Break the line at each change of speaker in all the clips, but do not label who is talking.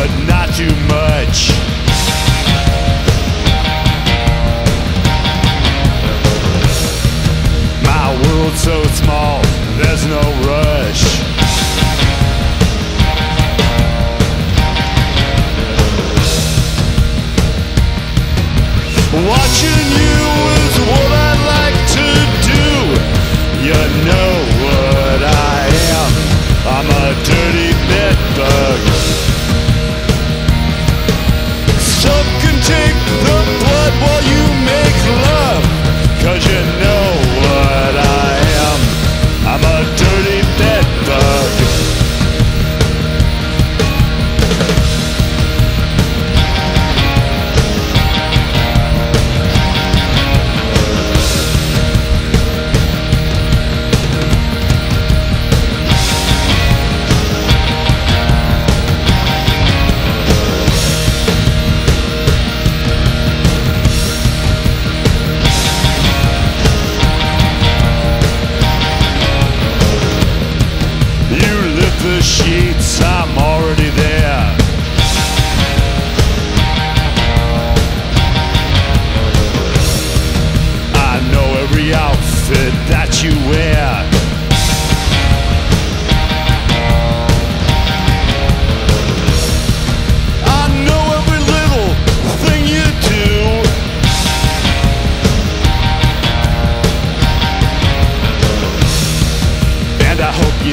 but not too much. some more.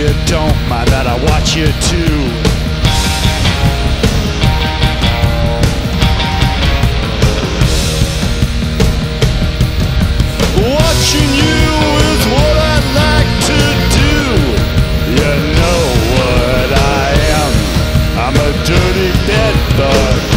you don't mind that I watch you too. Watching you is what I like to do. You know what I am. I'm a dirty bed bug.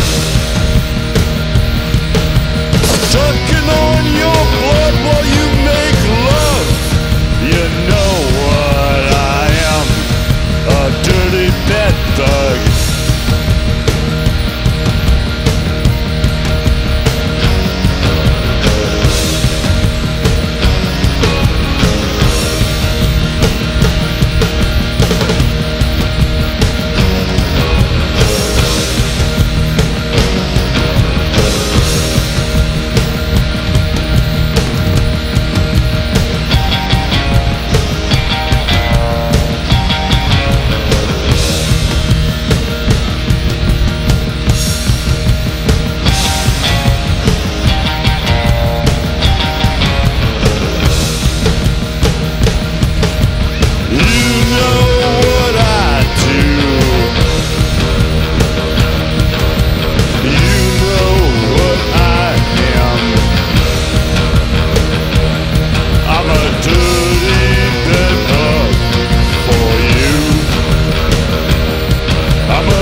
I'm a